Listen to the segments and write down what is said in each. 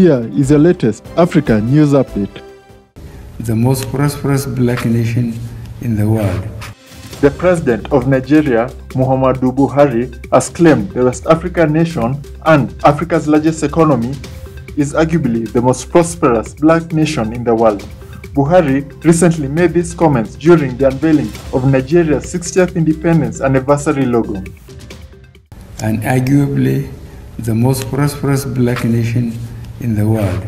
Here is your latest Africa news update. The most prosperous black nation in the world. The president of Nigeria, Muhammadu Buhari, has claimed the West African nation and Africa's largest economy is arguably the most prosperous black nation in the world. Buhari recently made these comments during the unveiling of Nigeria's 60th independence anniversary logo. And arguably the most prosperous black nation in the world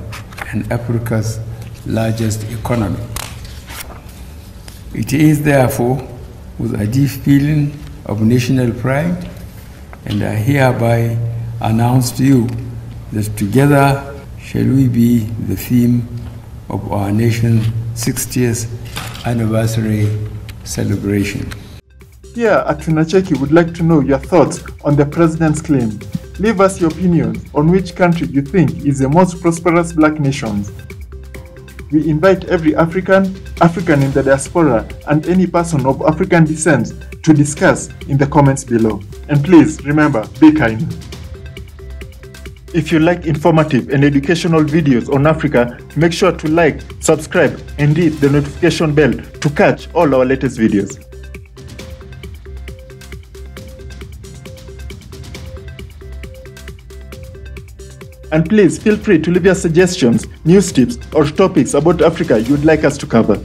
and Africa's largest economy. It is therefore with a deep feeling of national pride and I hereby announce to you that together shall we be the theme of our nation's 60th anniversary celebration. Here at would like to know your thoughts on the president's claim. Leave us your opinions on which country you think is the most prosperous black nation. We invite every African, African in the diaspora, and any person of African descent to discuss in the comments below. And please remember, be kind. If you like informative and educational videos on Africa, make sure to like, subscribe, and hit the notification bell to catch all our latest videos. And please feel free to leave your suggestions, news tips, or topics about Africa you'd like us to cover.